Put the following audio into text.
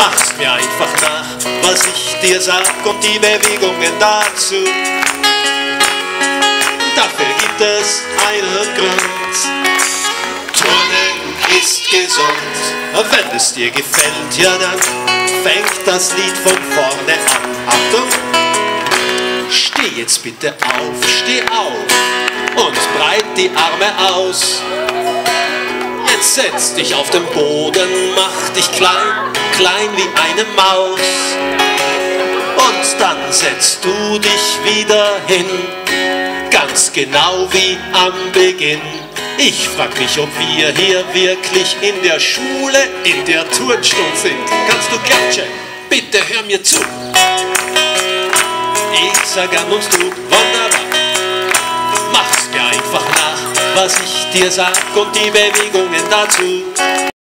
Mach's mir einfach nach, was ich dir sag und die Bewegungen dazu. Dafür gibt es einen Grund. Turnen ist gesund. Wenn es dir gefällt, ja dann fängt das Lied von vorne an. Achtung! Steh jetzt bitte auf, steh auf und breit die Arme aus. Jetzt setz dich auf den Boden, mach dich klein, klein wie eine Maus. Und dann setzt du dich wieder hin, ganz genau wie am Beginn. Ich frag mich, ob wir hier wirklich in der Schule, in der Turnstunde sind. Kannst du klatschen? Bitte hör mir zu. Ich sag an uns du, wunderbar. Mach's mir einfach nach, was ich dir sag und die Bewegungen dazu.